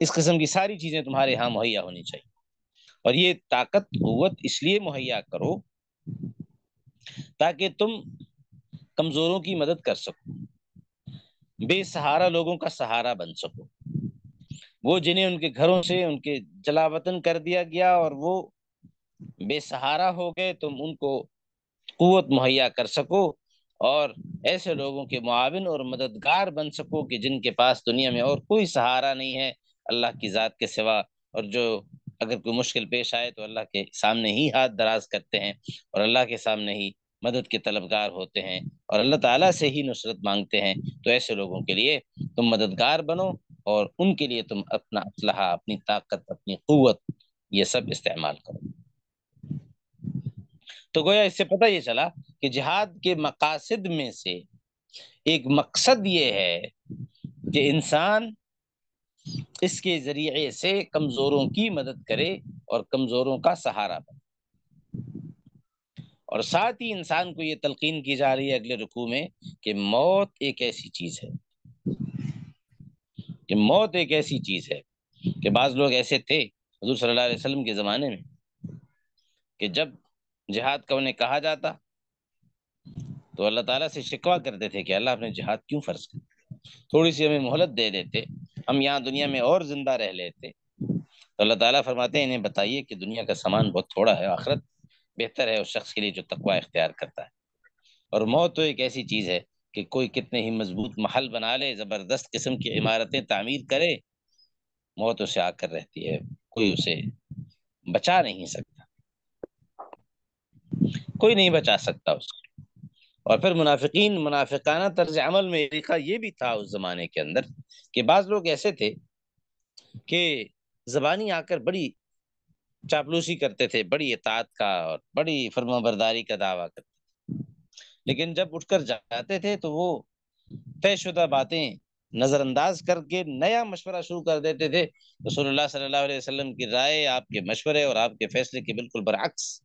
इस किस्म की सारी चीज़ें तुम्हारे यहाँ मुहैया होनी चाहिए। और ये ताकत कुत इसलिए मुहैया करो ताकि तुम कमजोरों की मदद कर सको, बेसहारा लोगों का सहारा बन सको। वो जिन्हें उनके घरों से उनके जलावतन कर दिया गया और वो बेसहारा हो गए, तुम उनको कुत मुहैया कर सको और ऐसे लोगों के मुआविन और मददगार बन सको कि जिनके पास दुनिया में और कोई सहारा नहीं है, अल्लाह की ज़ात के सिवा। और जो अगर कोई मुश्किल पेश आए तो अल्लाह के सामने ही हाथ दराज करते हैं और अल्लाह के सामने ही मदद के तलबगार होते हैं और अल्लाह ताला से ही नुसरत मांगते हैं। तो ऐसे लोगों के लिए तुम मददगार बनो और उनके लिए तुम अपना असलहा, अपनी ताकत, अपनी क़ुत ये सब इस्तेमाल करो। तो गोया इससे पता ये चला कि जिहाद के मकासद में से एक मकसद ये है कि इंसान इसके ज़रिए से कमजोरों की मदद करे और कमजोरों का सहारा बने। और साथ ही इंसान को ये तलकीन की जा रही है अगले रुकू में कि मौत एक ऐसी चीज़ है। कि मौत एक ऐसी चीज़ है कि बाज लोग ऐसे थे, हजूर सल्लल्लाहु अलैहि वसल्लम के ज़माने में कि जब जिहाद का उन्हें कहा जाता। तो अल्लाह ताला से शिकवा करते थे कि अल्लाह अपने जिहाद क्यों फ़र्ज़ कर थोड़ी सी हमें मोहलत दे देते, हम यहाँ दुनिया में और ज़िंदा रह लेते। तो अल्लाह ताला फरमाते हैं, इन्हें बताइए कि दुनिया का सामान बहुत थोड़ा है, आखिरत बेहतर है उस शख्स के लिए जो तकवा इख्तियार करता है। और मौत तो एक ऐसी चीज़ है कि कोई कितने ही मज़बूत महल बना ले, ज़बरदस्त किस्म की इमारतें तामीर करे, मौत उसे आकर रहती है, कोई उसे बचा नहीं सकता कोई नहीं बचा सकता उसको। और फिर मुनाफिकीन, मुनाफिकाना तर्ज अमल में तरीका ये भी था उस जमाने के अंदर कि बाज लोग ऐसे थे कि जबानी आकर बड़ी चापलूसी करते थे, बड़ी इतात का और बड़ी फर्माबरदारी का दावा करते थे। लेकिन जब उठकर जाते थे तो वो तयशुदा बातें नजरअंदाज करके नया मशवरा शुरू कर देते थे। रसूलुल्लाह सल्लल्लाहु अलैहि वसल्लम की राय आपके मशवरे और आपके फैसले के बिल्कुल बरअक्स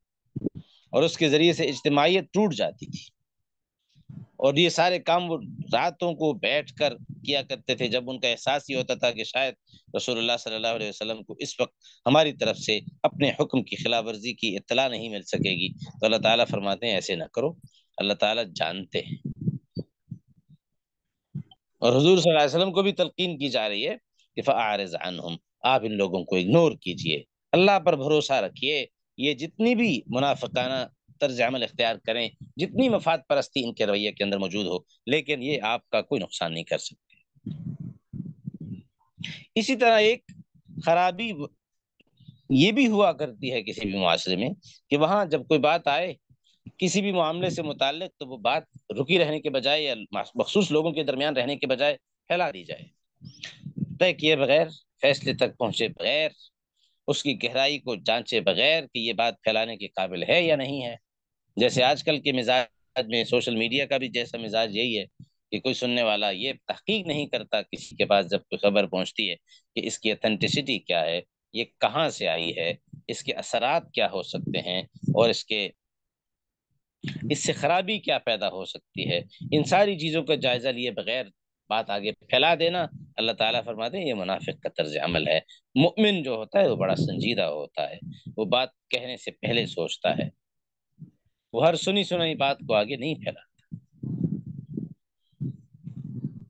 और उसके ज़रिए से इज्तमाहीत टूट जाती थी। और ये सारे काम वो रातों को बैठ कर किया करते थे, जब उनका एहसास ये होता था कि शायद रसूलुल्लाह सल्लल्लाहु अलैहि वसल्लम को इस वक्त हमारी तरफ़ से अपने हुक्म की खिलाफ वर्जी की इतला नहीं मिल सकेगी। तो अल्लाह ताला फरमाते हैं, ऐसे ना करो, अल्लाह ताला जानते हैं। और हजूर वसल्लम को भी तलकीन की जा रही है कि फ़ारज़ हम आप इन लोगों को इग्नोर कीजिए। अल्लाह पर भरोसा रखिए ये जितनी भी मुनाफिकाना तर्ज अमल इख्तियार करें, जितनी मफाद परस्ती इनके रवैये के अंदर मौजूद हो, लेकिन ये आपका कोई नुकसान नहीं कर सकते। इसी तरह एक खराबी ये भी हुआ करती है किसी भी मुआरे में कि वहाँ जब कोई बात आए, किसी भी मामले से मुतालिक तो वो बात रुकी रहने के बजाय या मखसूस लोगों के दरमियान रहने के बजाय फैला दी जाए। तय किए बगैर, फैसले तक पहुँचे बगैर उसकी गहराई को जांचे बगैर कि ये बात फैलाने के काबिल है या नहीं है। जैसे आजकल के मिजाज में सोशल मीडिया का भी जैसा मिजाज यही है कि कोई सुनने वाला ये तहकीक नहीं करता किसी के पास जब कोई खबर पहुँचती है कि इसकी अथेंटिसिटी क्या है ये कहाँ से आई है इसके असरात क्या हो सकते हैं और इसके इससे खराबी क्या पैदा हो सकती है। इन सारी चीज़ों का जायजा लिए बगैर बात आगे फैला देना। अल्लाह ताला फरमाते हैं, ये मुनाफिक का तर्ज अमल है। मुमिन जो होता है, वो बड़ा संजीदा होता है। वो बात कहने से पहले सोचता है। वो हर सुनी सुनाई बात को आगे नहीं फैलाता।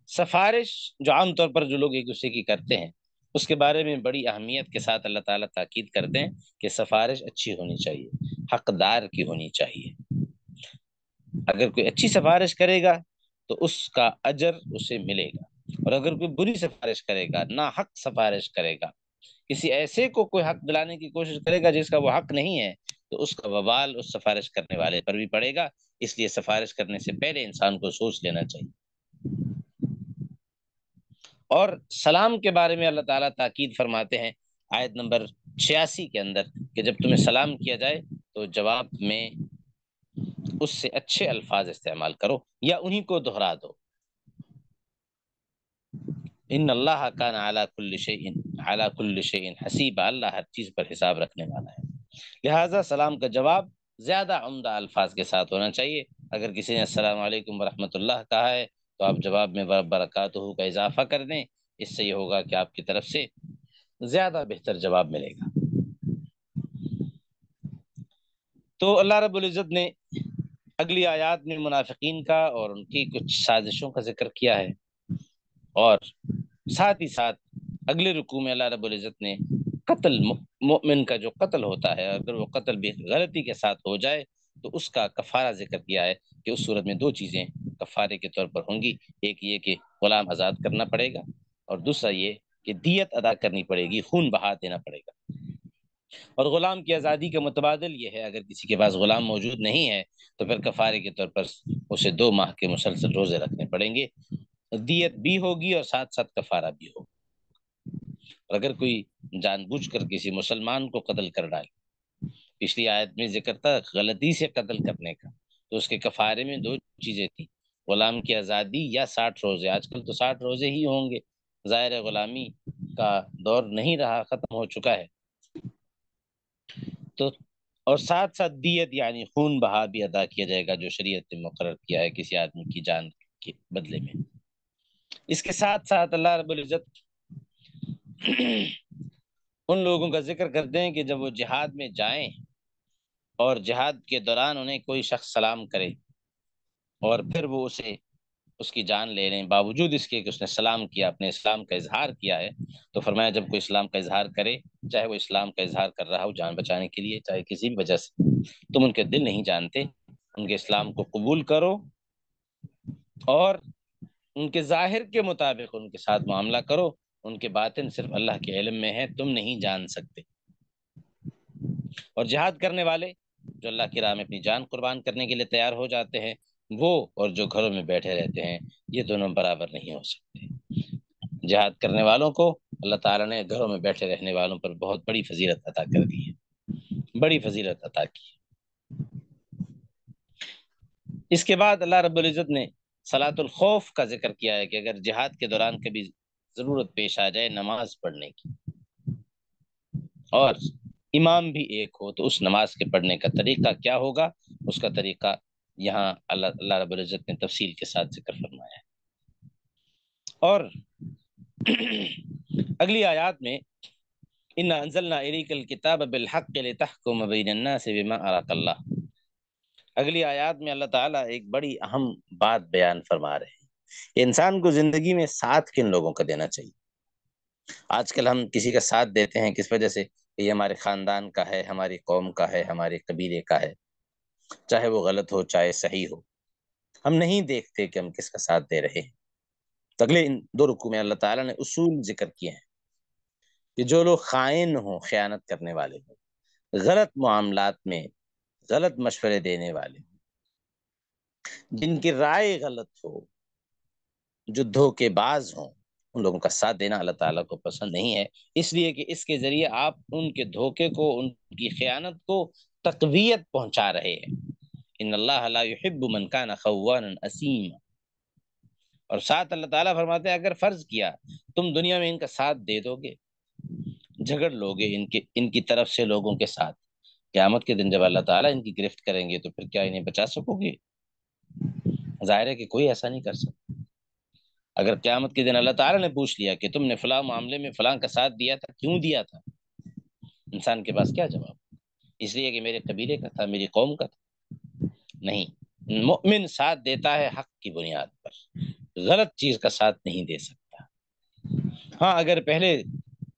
सफारिश जो आमतौर पर जो लोग एक दूसरे की करते हैं, उसके बारे में बड़ी अहमियत के साथ अल्लाह ताला ताकीद करते हैं कि सफारिश अच्छी होनी चाहिए, हकदार की होनी चाहिए। अगर कोई अच्छी सिफारिश करेगा तो उसका अजर उसे मिलेगा। और अगर कोई बुरी सिफारिश करेगा ना हक सिफारिश करेगा, किसी ऐसे को कोई हक दिलाने की कोशिश करेगा जिसका वो हक नहीं है तो उसका बवाल उस सिफारिश करने वाले पर भी पड़ेगा। इसलिए सिफारिश करने से पहले इंसान को सोच लेना चाहिए। और सलाम के बारे में अल्लाह ताला ताकीद फरमाते हैं, आयत नंबर छियासी के अंदर, कि जब तुम्हें सलाम किया जाए तो जवाब में उससे अच्छे अल्फाज इस्तेमाल करो या उन्हीं को दोहरा दो। इन अल्लाह का अला कुल्ल शैइन अला कुल्ल शैइन हसीब, अल्लाह हर चीज़ पर हिसाब रखने वाला है। लिहाजा सलाम का जवाब ज़्यादा उम्दा अल्फाज के साथ होना चाहिए। अगर किसी ने अस्सलाम वालेकुम वरहमतुल्लाह कहा है तो आप जवाब में बरकत का इजाफा कर दें। इससे ये होगा कि आपकी तरफ़ से ज़्यादा बेहतर जवाब मिलेगा। तो अल्लाह रब्बुल इज़्ज़त ने अगली आयात में मुनाफिकीन का और उनकी कुछ साजिशों का ज़िक्र किया है। और साथ ही साथ अगले रुकू में अल्लाह रब्बुल इज़्ज़त ने कत्ल मोमिन का जो कत्ल होता है, अगर वो कत्ल भी गलती के साथ हो जाए तो उसका कफारा ज़िक्र किया है कि उस सूरत में दो चीज़ें कफारे के तौर पर होंगी। एक ये कि गुलाम आज़ाद करना पड़ेगा और दूसरा ये कि दियत अदा करनी पड़ेगी, खून बहा देना पड़ेगा। और गुलाम की आज़ादी का मुतबादल ये है, अगर किसी के पास गुलाम मौजूद नहीं है तो फिर कफारे के तौर पर उसे दो माह के मुसलसल रोज़े रखने पड़ेंगे। दियत भी होगी और साथ साथ कफारा भी होगा। और अगर कोई जानबूझ कर किसी मुसलमान को कत्ल कर डाले, पिछली आयत में ज़िक्र था गलती से कत्ल करने का तो उसके कफारे में दो चीज़ें थी, गुलाम की आज़ादी या साठ रोज़े। आजकल तो साठ रोज़े ही होंगे। ज़ाहिर गुलामी का दौर नहीं रहा, ख़त्म हो चुका है। तो और साथ साथ दियत, यानी खून बहा भी अदा किया जाएगा, जो शरीयत ने मुकर किया है किसी आदमी की जान के बदले में। इसके साथ साथ अल्लाह रब्बुल इज़्ज़त उन लोगों का ज़िक्र करते हैं कि जब वो जिहाद में जाएँ और जिहाद के दौरान उन्हें कोई शख्स सलाम करे और फिर वो उसे उसकी जान ले लें बावजूद इसके कि उसने सलाम किया, अपने इस्लाम का इजहार किया है तो फरमाया जब कोई इस्लाम का इजहार करे, चाहे वो इस्लाम का इजहार कर रहा हो जान बचाने के लिए, चाहे किसी भी वजह से, तुम उनके दिल नहीं जानते। उनके इस्लाम को कबूल करो और उनके ज़ाहिर के मुताबिक उनके साथ मामला करो। उनके बातें सिर्फ़ अल्लाह के इलम में है, तुम नहीं जान सकते। और जिहाद करने वाले जो अल्लाह की राह में अपनी जान कुर्बान करने के लिए तैयार हो जाते हैं वो और जो घरों में बैठे रहते हैं, ये दोनों बराबर नहीं हो सकते। जिहाद करने वालों को अल्लाह ताला ने घरों में बैठे रहने वालों पर बहुत बड़ी फजीलत अता कर दी है। बड़ी फजीलत अता की इसके बाद अल्लाह रब्बुल इज़्ज़त ने सलातुल खौफ का ज़िक्र किया है कि अगर जिहाद के दौरान कभी ज़रूरत पेश आ जाए नमाज़ पढ़ने की, और इमाम भी एक हो तो उस नमाज़ के पढ़ने का तरीका क्या होगा? उसका तरीका यहाँ अल्लाह रब्बुल इज़्ज़त ने तफसील के साथ ज़िक्र फरमाया है। और अगली आयात में इन अंजलना इलिकल किताब बिल हक़ लितहकुम बैनन्नास बिमा अराकल्लाह। अगली आयात में अल्लाह ताला एक बड़ी अहम बात बयान फरमा रहे हैं। इंसान को ज़िंदगी में साथ किन लोगों का देना चाहिए? आजकल हम किसी का साथ देते हैं किस वजह से? ये हमारे खानदान का है, हमारी कौम का है, हमारे कबीले का है। चाहे वो गलत हो, चाहे सही हो। हम नहीं देखते कि हम किसका साथ दे रहे हैं। तो अगले इन दो रुकू में अल्लाह ताला ने उसूल ज़िक्र किए हैं कि जो लोग खाइन हो, ख्यानत करने वाले हों, गलत मामलात में गलत मशवरे देने वाले हों, जिनकी राय गलत हो जो धोखेबाज हों, उन लोगों का साथ देना अल्लाह ताला को पसंद नहीं है। इसलिए कि इसके ज़रिए आप उनके धोखे को, उनकी ख़यानत को तकवीत पहुँचा रहे हैं। इन अल्लाह मन कान खवान असीम। और साथ अल्लाह ताला फरमाते हैं, अगर फ़र्ज़ किया, तुम दुनिया में इनका साथ दे दोगे। झगड़ लोगे इनके, इनकी तरफ़ से लोगों के साथ। क्यामत के दिन जब अल्लाह ताला इनकी गिरफ्त करेंगे तो फिर क्या इन्हें बचा सकोगे? ज़ाहिर है कि कोई ऐसा नहीं कर सकता। अगर क्यामत के दिन अल्लाह ताला ने पूछ लिया कि तुमने फला मामले में फलां का साथ दिया था, क्यों दिया था? इंसान के पास क्या जवाब? इसलिए कि मेरे कबीले का था, मेरी कौम का था। नहीं, मोमिन साथ देता है हक की बुनियाद पर। गलत चीज़ का साथ नहीं दे सकता। हाँ अगर पहले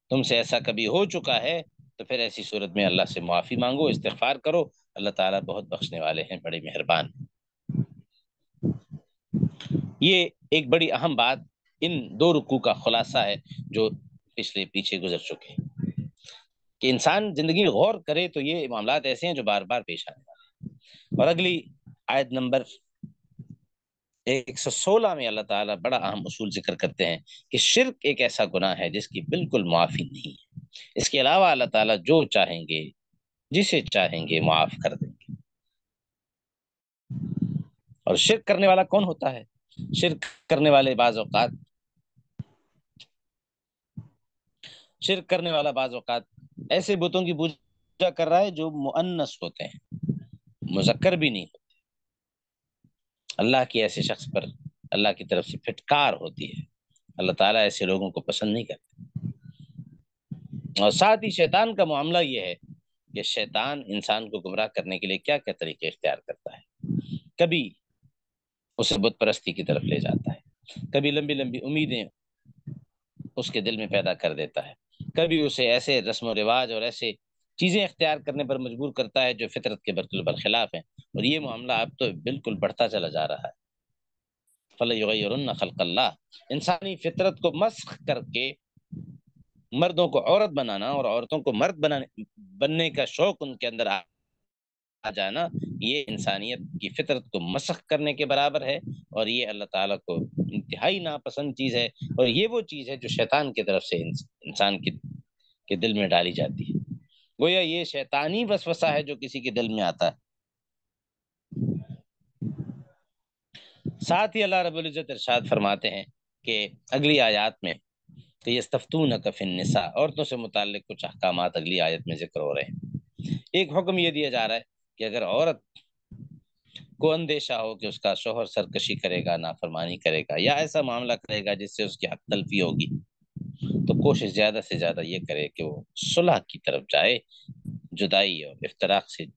तुमसे ऐसा कभी हो चुका है तो फिर ऐसी सूरत में अल्लाह से मुआफ़ी मांगो इस्तफार करो। अल्लाह ताला बहुत बख्शने वाले हैं, बड़े मेहरबान। ये एक बड़ी अहम बात इन दो रुकू का खुलासा है, जो पिछले पीछे गुजर चुके हैं। कि इंसान ज़िंदगी गौर करे तो ये मामला ऐसे हैं जो बार बार पेश आने वाले और अगली आयत नंबर एक सौ सोलह में अल्लाह ताला बड़ा अहम उसूल ज़िक्र करते हैं कि शिरक एक ऐसा गुनाह है जिसकी बिल्कुल माफ़ी नहीं है। इसके अलावा अल्लाह ताला जो चाहेंगे, जिसे चाहेंगे माफ़ कर देंगे। और शिरक करने वाला कौन होता है? शिरक करने वाले बाज औकात शिरक करने वाला बाज औकात। ऐसे बुतों की पूजा कर रहा है जो मुअन्नस होते हैं। मुजक्कर भी नहीं होते। अल्लाह की ऐसे शख्स पर अल्लाह की तरफ़ से फिटकार होती है। अल्लाह ताला ऐसे लोगों को पसंद नहीं करते। और साथ ही शैतान का मामला यह है कि शैतान इंसान को गुमराह करने के लिए क्या क्या तरीके इख्तियार करता है। कभी उसे बुत परस्ती की तरफ़ ले जाता है। कभी लंबी लंबी उम्मीदें उसके दिल में पैदा कर देता है। कभी उसे ऐसे रस्म रिवाज और ऐसे चीज़ें इख्तियार करने पर मजबूर करता है जो फितरत के बिल्कुल बरखिलाफ हैं। और ये मामला अब तो बिल्कुल बढ़ता चला जा रहा है। फल खल्कल्ला इंसानी फितरत को मस्ख करके मर्दों को औरत बनाना और औरतों को मर्द बनाने, बनने का शौक उनके अंदर आ जाना ये इंसानियत की फितरत को मसख करने के बराबर है और ये अल्लाह ताला को इंतहाई नापसंद चीज़ है और ये वो चीज़ है जो शैतान की तरफ़ से इंसान के, के दिल में डाली जाती है। गोया ये शैतानी वसवसा है जो किसी के दिल में आता है। साथ ही अल्लाह रबुल इज़्ज़त इरशाद फरमाते हैं कि अगली आयात में तो ये सफ्तून कफिन औरतों से मुतल कुछ अहकाम अगली आयत में ज़िक्र हो रहे हैं। एक हुक्म ये दिया जा रहा है कि अगर औरत को अंदेशा हो कि उसका शोहर सरकशी करेगा, नाफरमानी करेगा या ऐसा मामला करेगा जिससे उसकी हक तलफी होगी तो कोशिश ज़्यादा से ज़्यादा ये करे कि वो सुलह की तरफ़ जाए, जुदाई और इफ्तराक से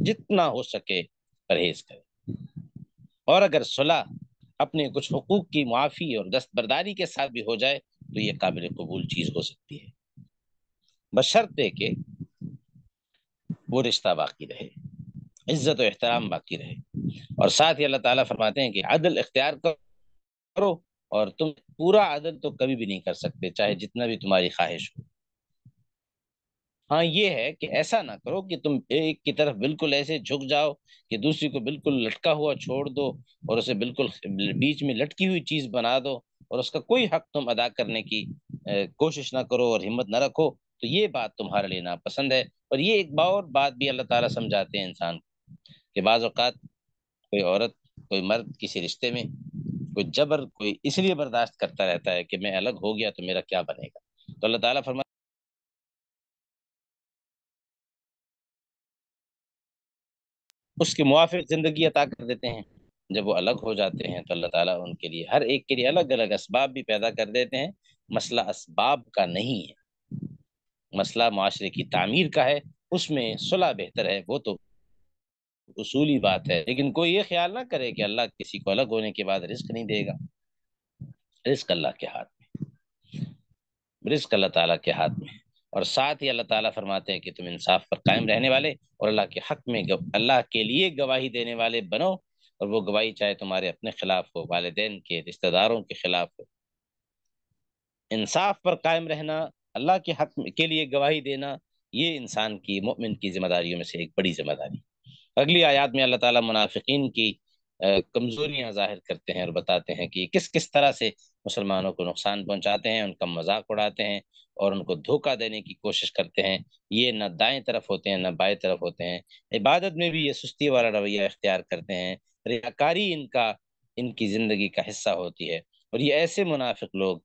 जितना हो सके परहेज करे। और अगर सुलह अपने कुछ हकूक की मुआफ़ी और दस्तबरदारी के साथ भी हो जाए तो ये काबिल कबूल चीज़ हो सकती है। बशर्ते के वो रिश्ता बाकी रहे। इज़्ज़त एहतराम बाकी रहे। और साथ ही अल्लाह ताला फरमाते हैं कि अदल इख्तियार करो और तुम पूरा अदल तो कभी भी नहीं कर सकते, चाहे जितना भी तुम्हारी ख्वाहिश हो। हाँ ये है कि ऐसा ना करो कि तुम एक की तरफ़ बिल्कुल ऐसे झुक जाओ कि दूसरी को बिल्कुल लटका हुआ छोड़ दो और उसे बिल्कुल बीच में लटकी हुई चीज़ बना दो और उसका कोई हक तुम अदा करने की कोशिश ना करो और हिम्मत ना रखो। तो ये बात तुम्हारे लिए नापसंद है और ये एक और बात भी अल्लाह ताला समझाते हैं इंसान कि बाज कोई औरत, कोई मर्द किसी रिश्ते में कोई जबर, कोई इसलिए बर्दाश्त करता रहता है कि मैं अलग हो गया तो मेरा क्या बनेगा? तो अल्लाह ताला फरमा उसके मुआफिक ज़िंदगी अता कर देते हैं। जब वो अलग हो जाते हैं तो अल्लाह ताला उनके लिए हर एक के लिए अलग अलग असबाब भी पैदा कर देते हैं। मसला असबाब का नहीं है। मसला माशरे की तामीर का है। उसमें सुलह बेहतर है। वो तो उसूली बात है। लेकिन कोई ये ख्याल ना करे कि अल्लाह किसी को अलग होने के बाद रिस्क नहीं देगा। रिस्क अल्लाह के हाथ में। रिस्क अल्लाह ताला के हाथ में। और साथ ही अल्लाह ताला फरमाते हैं कि तुम इंसाफ पर कायम रहने वाले और अल्लाह के हक में अल्लाह के लिए गवाही देने वाले बनो और वो गवाही चाहे तुम्हारे अपने खिलाफ हो, वालदेन के, रिश्तेदारों के खिलाफ हो। इंसाफ पर कायम रहना, अल्लाह के हक के लिए गवाही देना, ये इंसान की, मोमिन की जिम्मेदारियों में से एक बड़ी ज़िम्मेदारी। अगली आयात में अल्लाह ताला मुनाफिकीन की कमजोरियाँ ज़ाहिर करते हैं और बताते हैं कि किस किस तरह से मुसलमानों को नुकसान पहुंचाते हैं, उनका मज़ाक उड़ाते हैं और उनको धोखा देने की कोशिश करते हैं। ये न दाएँ तरफ़ होते हैं, न बाएँ तरफ़ होते हैं। इबादत में भी ये सुस्ती वाला रवैया इख्तियार करते हैं रियाकारी इनका, इनकी ज़िंदगी का हिस्सा होती है। और ये ऐसे मुनाफिक लोग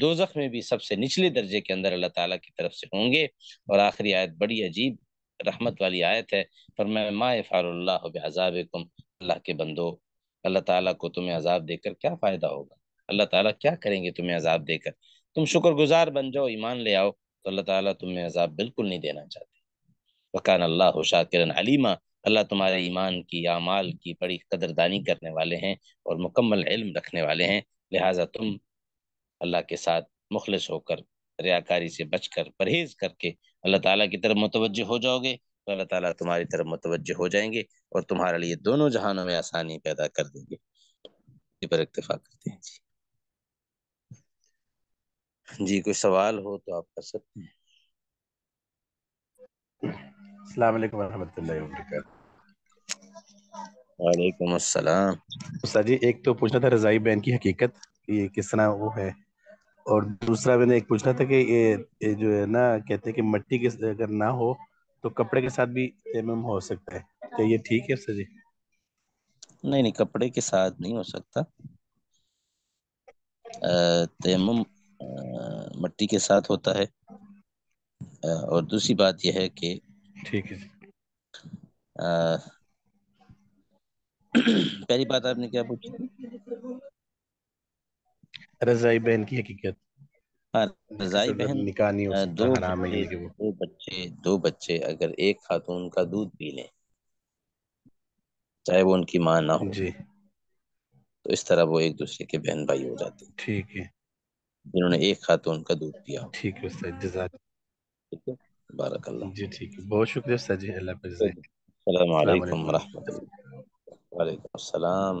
दोजख में भी सबसे निचले दर्जे के अंदर अल्लाह ताला की तरफ़ से होंगे और आखिरी आयत बड़ी अजीब रहमत वाली आयत है पर मैं मा फ़ारज़ाबिकुम अल्लाह के बंदो, अल्लाह ताला को तुम्हें अजाब देकर क्या फ़ायदा होगा? अल्लाह ताला क्या करेंगे तुम्हें अजाब देकर? तुम शुक्रगुजार बन जाओ, ईमान ले आओ तो अल्लाह ताला तुम्हें अजाब बिल्कुल नहीं देना चाहते। वकान अल्लाह शाकिरन अलीमा, अल्लाह तुम्हारे ईमान की अमाल की बड़ी कदरदानी करने वाले हैं और मुकम्मल इल्म रखने वाले हैं। लिहाजा तुम अल्लाह के साथ मुखलिस होकर, रियाकारी से बचकर, परहेज करके अल्लाह ताला की तरफ़ मुतवजह हो जाओगे तो अल्लाह ताला तुम्हारी तरफ़ मुतवजह हो जाएँगे और तुम्हारे लिए दोनों जहानों में आसानी पैदा कर देंगे। पर इतफा करते हैं जी। जी कोई सवाल हो तो आप कर सकते हैं। वालेकुम अस्सलाम।
जी एक तो पूछना था रजाई बहन की हकीकत ये किस तरह वो है? और दूसरा मैंने एक पूछना था कि ये, ये जो है ना कहते हैं कि मिट्टी के अगर ना हो तो कपड़े के साथ भी तयम हो सकता है? क्या ये ठीक है सर जी?
नहीं नहीं कपड़े के साथ नहीं हो सकता। तयम मट्टी के साथ होता है। और दूसरी बात यह है कि
ठीक है
पहली बात आपने क्या पूछी
रजाई बहन की हकीकत।
हाँ रजाई बहन
निकाह नहीं हो सकता
दो
हराम है
बच्चे दो बच्चे दो बच्चे अगर एक खातून का दूध पी लें चाहे वो उनकी माँ ना हो
जी।
तो इस तरह वो एक दूसरे के बहन भाई हो जाते हैं।
ठीक है।
जिन्होंने एक खातून का दूध पिया
ठीक है सर जजाक।
ठीक है? बारक अल्लाह
जी ठीक है। बहुत शुक्रिया सर जी अल्लाह हाफिज़।
अस्सलाम वालेकुम रहमतुल्लाह वालेकुम अस्सलाम